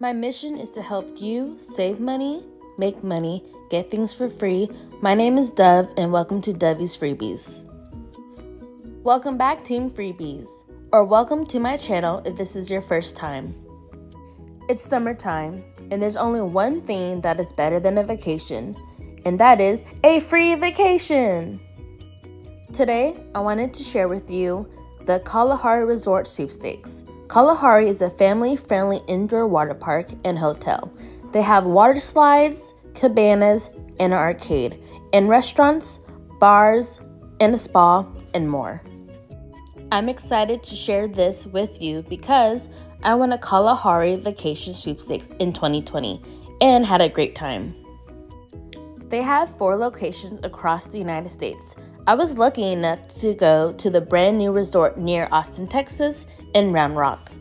My mission is to help you save money, make money, get things for free. My name is Dove, and welcome to Dovie's Freebies. Welcome back, Team Freebies, or welcome to my channel if this is your first time. It's summertime, and there's only one thing that is better than a vacation, and that is a free vacation. Today, I wanted to share with you the Kalahari Resort Sweepstakes. Kalahari is a family friendly indoor water park and hotel. They have water slides, cabanas, and an arcade, and restaurants, bars, and a spa, and more. I'm excited to share this with you because I won a Kalahari Vacation Sweepstakes in 2020 and had a great time. They have four locations across the United States. I was lucky enough to go to the brand new resort near Austin, Texas, in Round Rock.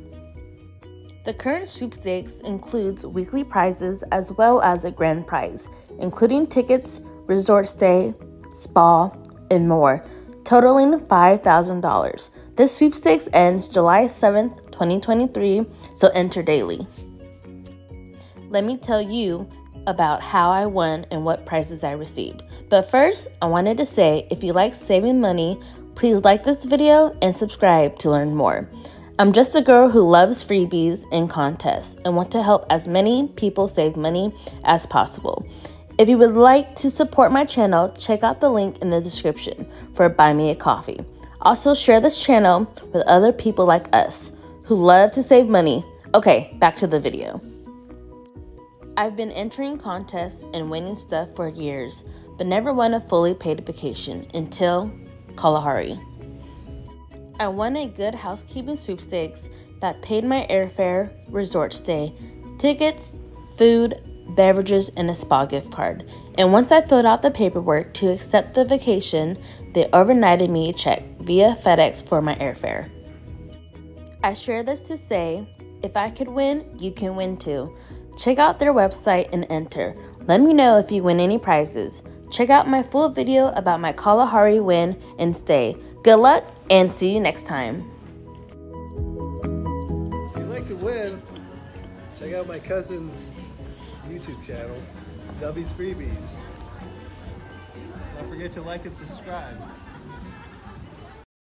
The current sweepstakes includes weekly prizes as well as a grand prize, including tickets, resort stay, spa, and more, totaling $5,000. This sweepstakes ends July 7th, 2023, so enter daily. Let me tell you about how I won and what prizes I received. But first, I wanted to say if you like saving money, please like this video and subscribe to learn more. I'm just a girl who loves freebies and contests and want to help as many people save money as possible. If you would like to support my channel, check out the link in the description for Buy Me a Coffee. Also, share this channel with other people like us who love to save money. Okay, back to the video. I've been entering contests and winning stuff for years, but never won a fully paid vacation until Kalahari. I won a good housekeeping sweepstakes that paid my airfare, resort stay, tickets, food, beverages, and a spa gift card. And once I filled out the paperwork to accept the vacation, they overnighted me a check via FedEx for my airfare. I share this to say if I could win, you can win too. Check out their website and enter. Let me know if you win any prizes. Check out my full video about my Kalahari win and stay. Good luck and see you next time. If you'd like to win, check out my cousin's YouTube channel, Dubby's Freebies. Don't forget to like and subscribe.